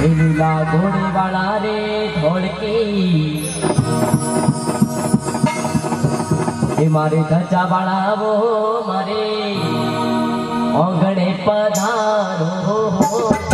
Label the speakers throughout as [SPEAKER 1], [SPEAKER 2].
[SPEAKER 1] देवीला घोडे बाळा रे धोडके हे मारे धजा बाळावो मारे अंगणे पधारो हो, हो।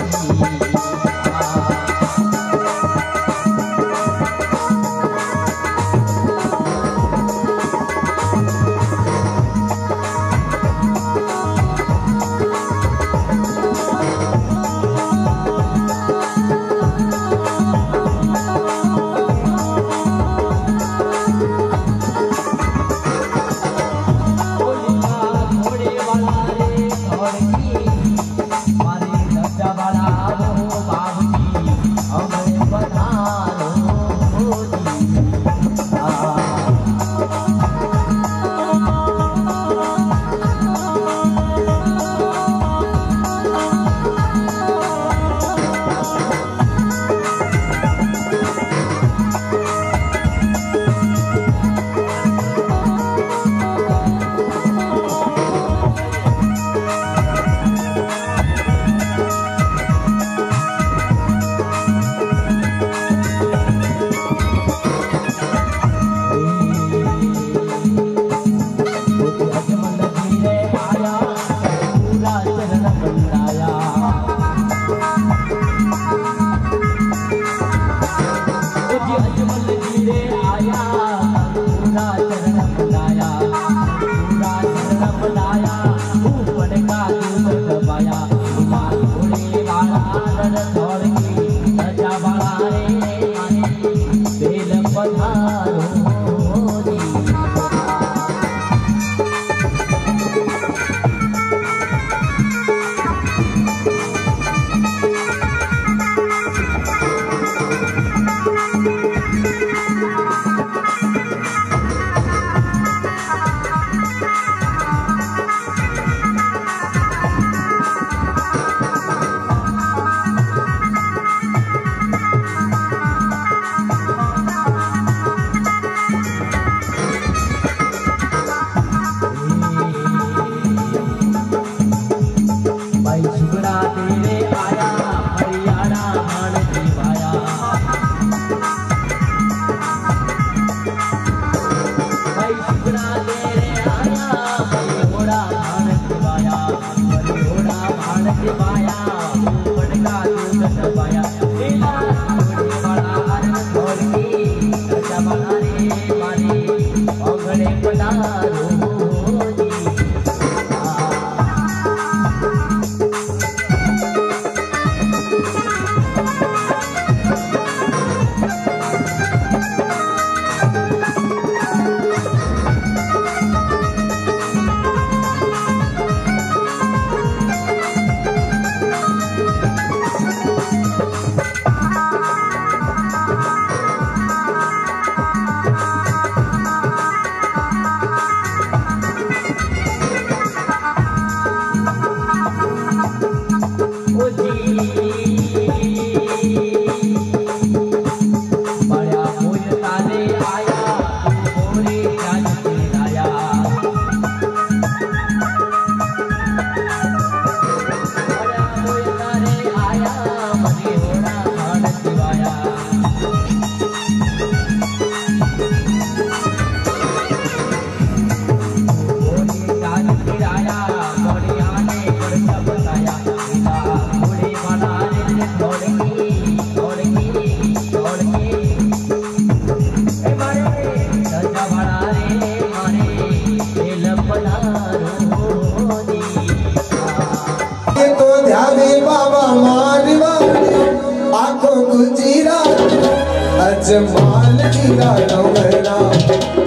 [SPEAKER 2] जमाल की लाडो बहना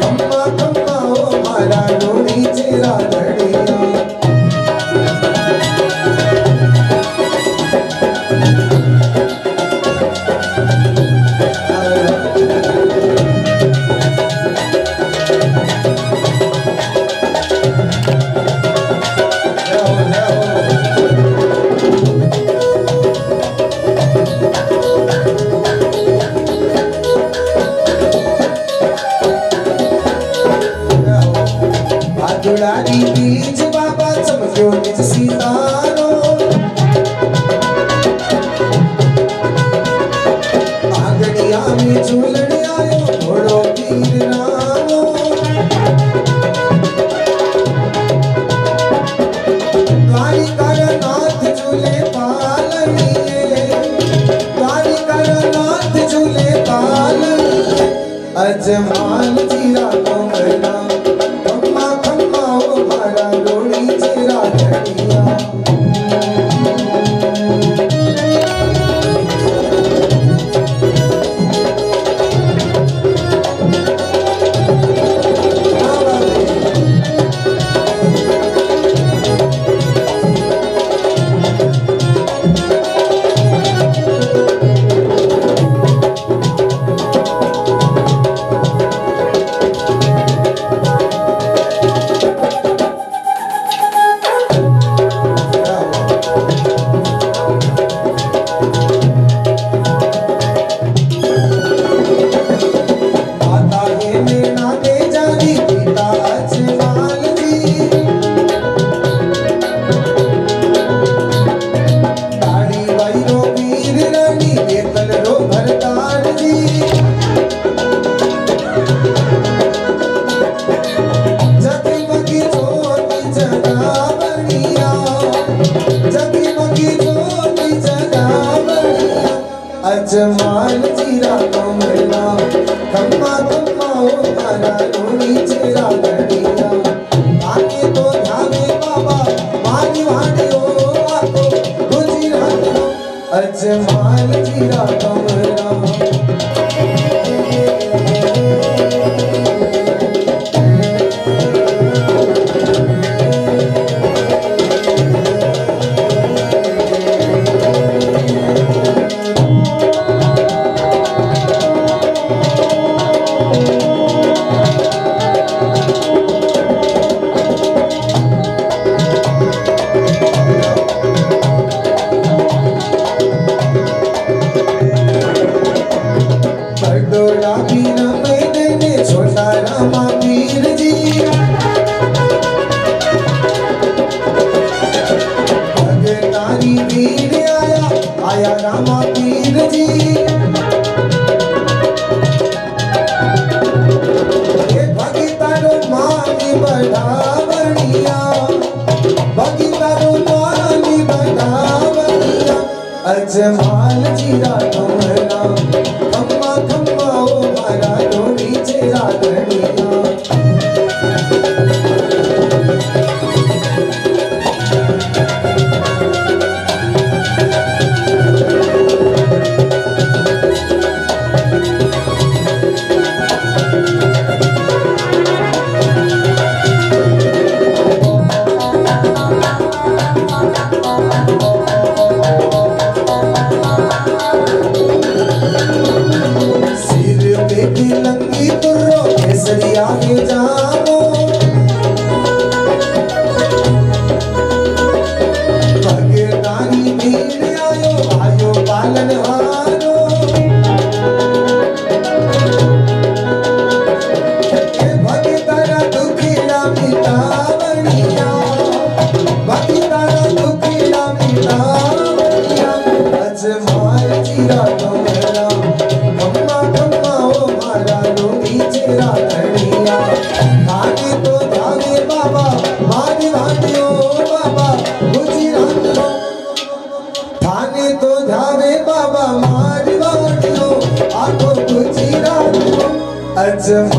[SPEAKER 2] أجمع الجيران. Come on, आज माल जीरा तुम सदिया के जान сердце